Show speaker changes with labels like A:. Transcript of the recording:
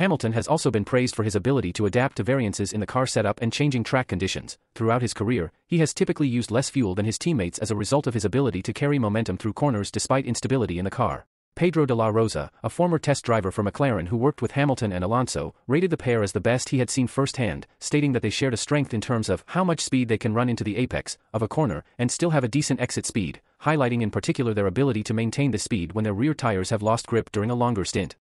A: Hamilton has also been praised for his ability to adapt to variances in the car setup and changing track conditions. Throughout his career, he has typically used less fuel than his teammates as a result of his ability to carry momentum through corners despite instability in the car. Pedro de la Rosa, a former test driver for McLaren who worked with Hamilton and Alonso, rated the pair as the best he had seen firsthand, stating that they shared a strength in terms of how much speed they can run into the apex of a corner and still have a decent exit speed, highlighting in particular their ability to maintain the speed when their rear tires have lost grip during a longer stint.